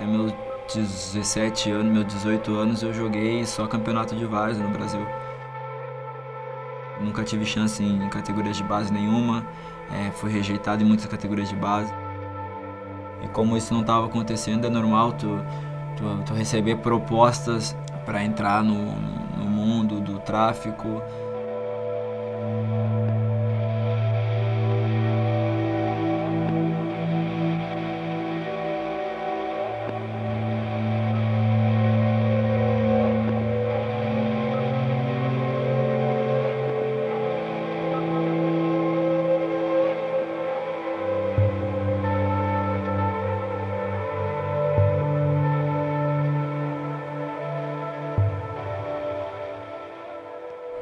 Até meus 17 anos, meus 18 anos, eu joguei só campeonato de várzea no Brasil. Nunca tive chance em categorias de base nenhuma, é, fui rejeitado em muitas categorias de base. E como isso não estava acontecendo, é normal tu, tu, tu receber propostas para entrar no, no mundo do tráfico,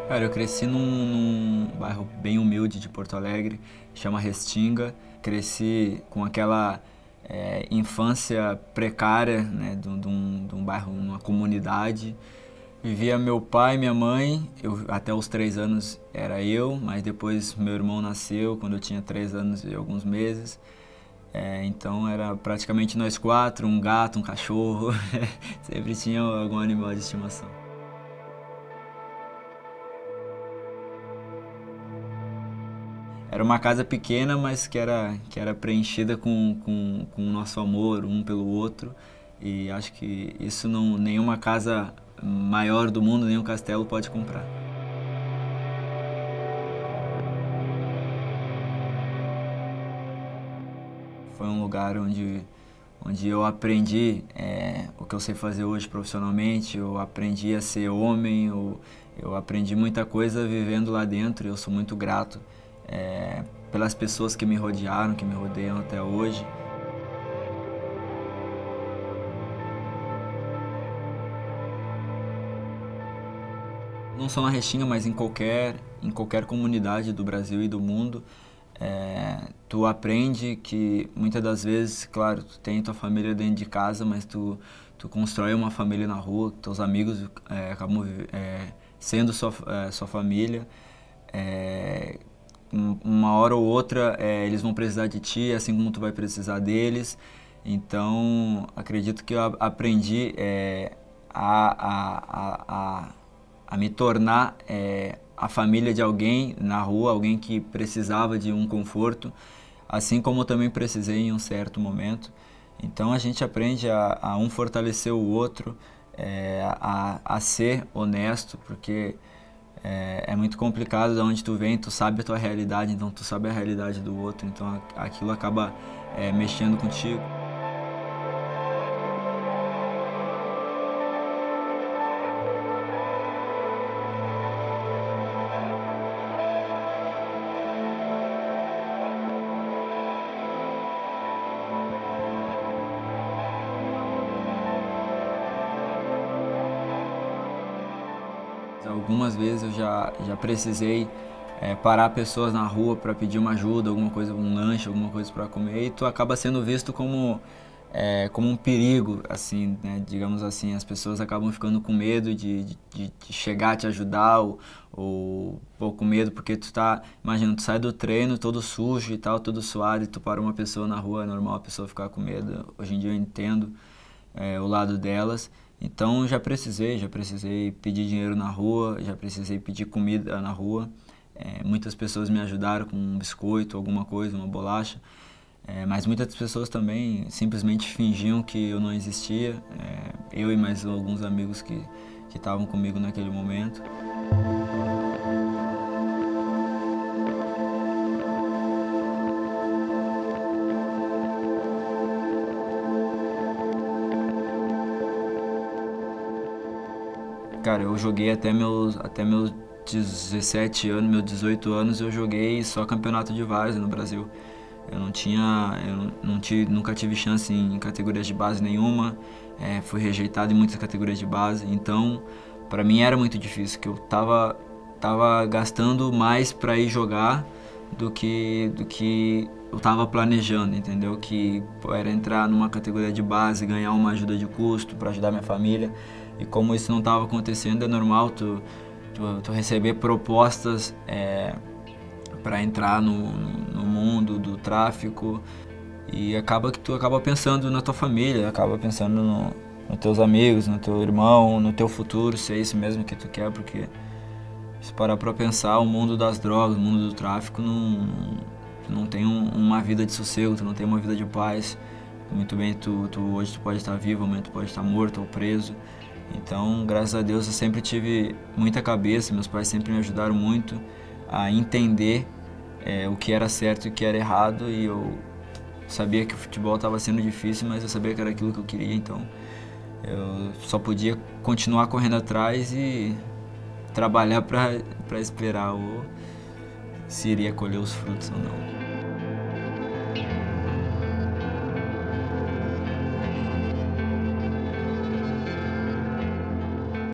Cara, eu cresci num, num, bairro bem humilde de Porto Alegre, chama Restinga. Cresci com aquela é, infância precária, né, de, um, de um bairro, uma comunidade. Vivia meu pai minha mãe, eu, até os três anos era eu, mas depois meu irmão nasceu quando eu tinha três anos e alguns meses. É, então era praticamente nós quatro, um gato, um cachorro, sempre tinha algum animal de estimação. Era uma casa pequena, mas que era, que era preenchida com, com, com o nosso amor um pelo outro. E acho que isso não nenhuma casa maior do mundo, nenhum castelo pode comprar. Foi um lugar onde, onde eu aprendi é, o que eu sei fazer hoje profissionalmente, eu aprendi a ser homem, eu, eu aprendi muita coisa vivendo lá dentro e eu sou muito grato é, pelas pessoas que me rodearam, que me rodeiam até hoje. Não só na Restinga, mas em qualquer, em qualquer comunidade do Brasil e do mundo, é, tu aprende que muitas das vezes, claro, tu tem tua família dentro de casa, mas tu, tu constrói uma família na rua, teus amigos é, acabam é, sendo sua, é, sua família. É, uma hora ou outra é, eles vão precisar de ti, assim como tu vai precisar deles. Então, acredito que eu aprendi é, a, a, a, a, me tornar é, a família de alguém na rua, alguém que precisava de um conforto, assim como eu também precisei em um certo momento. Então, a gente aprende a, a um fortalecer o outro, é, a, a ser honesto, porque é, é, muito complicado de onde tu vem, tu sabe a tua realidade, então tu sabe a realidade do outro, então aquilo acaba é, mexendo contigo. Algumas vezes eu já, já precisei é, parar pessoas na rua para pedir uma ajuda, alguma coisa, um lanche, alguma coisa para comer, e tu acaba sendo visto como, é, como um perigo, assim, né? digamos assim. As pessoas acabam ficando com medo de, de, de chegar a te ajudar, ou, ou, com medo porque tu tá, imagina, tu sai do treino todo sujo e tal, todo suado, e tu para uma pessoa na rua, é normal a pessoa ficar com medo. Hoje em dia eu entendo é, o lado delas. Então já precisei, já precisei pedir dinheiro na rua, já precisei pedir comida na rua. É, muitas pessoas me ajudaram com um biscoito, alguma coisa, uma bolacha. É, mas muitas pessoas também simplesmente fingiam que eu não existia. É, eu e mais alguns amigos que estavam comigo naquele momento. Cara, eu joguei até meus, até meus 17 anos, meus 18 anos, eu joguei só campeonato de várzea no Brasil. Eu não tinha, eu não tive, nunca tive chance em categorias de base nenhuma, é, fui rejeitado em muitas categorias de base, então para mim era muito difícil, que eu tava, tava gastando mais para ir jogar do que, do que eu tava planejando, entendeu? Que era entrar numa categoria de base, ganhar uma ajuda de custo para ajudar minha família. E como isso não estava acontecendo, é normal tu, tu, tu receber propostas é, para entrar no, no mundo do tráfico. E acaba que tu acaba pensando na tua família, acaba pensando no, nos teus amigos, no teu irmão, no teu futuro, se é isso mesmo que tu quer, porque se parar pra pensar, o mundo das drogas, o mundo do tráfico não, não tem um, uma vida de sossego, tu não tem uma vida de paz. Muito bem, tu, tu hoje tu pode estar vivo, amanhã tu pode estar morto ou preso. Então, graças a Deus, eu sempre tive muita cabeça, meus pais sempre me ajudaram muito a entender é, o que era certo e o que era errado e eu sabia que o futebol estava sendo difícil, mas eu sabia que era aquilo que eu queria, então eu só podia continuar correndo atrás e trabalhar para esperar se iria colher os frutos ou não.